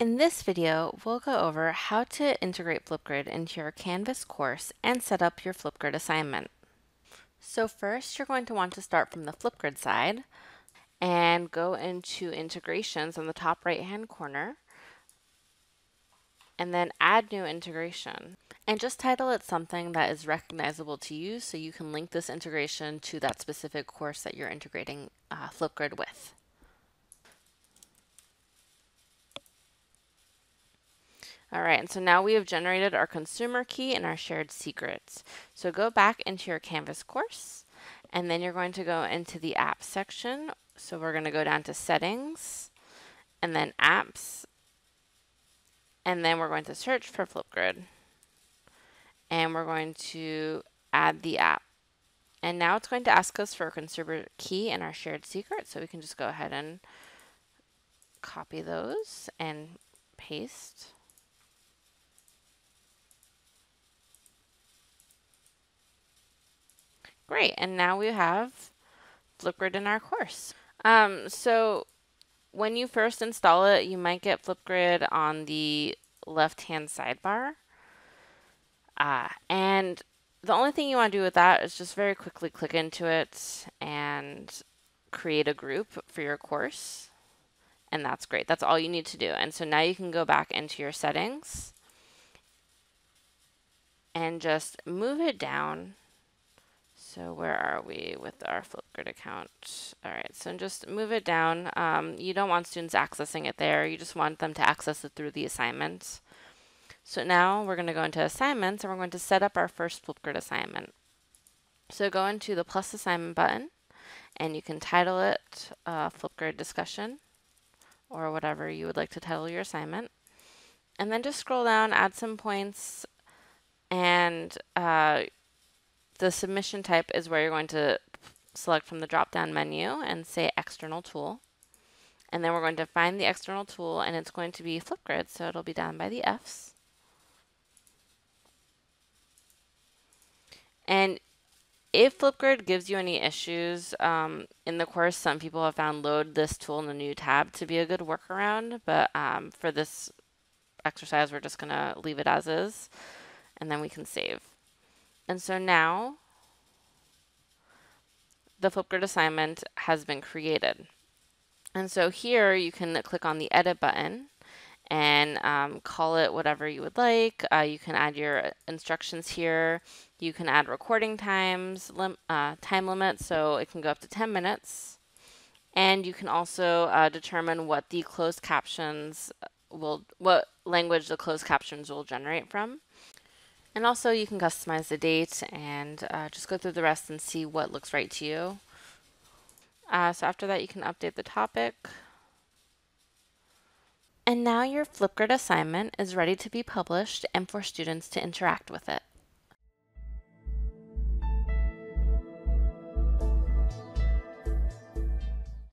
In this video, we'll go over how to integrate Flipgrid into your Canvas course and set up your Flipgrid assignment. So first, you're going to want to start from the Flipgrid side and go into integrations on the top right hand corner and then add new integration. And just title it something that is recognizable to you so you can link this integration to that specific course that you're integrating uh, Flipgrid with. All right, and so now we have generated our consumer key and our shared secrets. So go back into your Canvas course, and then you're going to go into the app section. So we're going to go down to settings, and then apps, and then we're going to search for Flipgrid. And we're going to add the app. And now it's going to ask us for a consumer key and our shared secret. So we can just go ahead and copy those and paste. Great, and now we have Flipgrid in our course. Um, so when you first install it, you might get Flipgrid on the left-hand sidebar. Uh, and the only thing you want to do with that is just very quickly click into it and create a group for your course. And that's great. That's all you need to do. And so now you can go back into your settings and just move it down so where are we with our Flipgrid account? All right, so just move it down. Um, you don't want students accessing it there. You just want them to access it through the assignments. So now we're going to go into assignments and we're going to set up our first Flipgrid assignment. So go into the plus assignment button and you can title it uh, Flipgrid discussion or whatever you would like to title your assignment. And then just scroll down, add some points, and uh, the submission type is where you're going to select from the drop-down menu and say external tool. And then we're going to find the external tool and it's going to be Flipgrid, so it'll be down by the F's. And if Flipgrid gives you any issues um, in the course, some people have found load this tool in a new tab to be a good workaround, but um, for this exercise, we're just going to leave it as is, and then we can save. And so now the Flipgrid assignment has been created. And so here you can click on the edit button and um, call it whatever you would like. Uh, you can add your instructions here. You can add recording times, lim uh, time limits, so it can go up to 10 minutes. And you can also uh, determine what the closed captions will, what language the closed captions will generate from. And also you can customize the date and uh, just go through the rest and see what looks right to you. Uh, so after that you can update the topic. And now your Flipgrid assignment is ready to be published and for students to interact with it.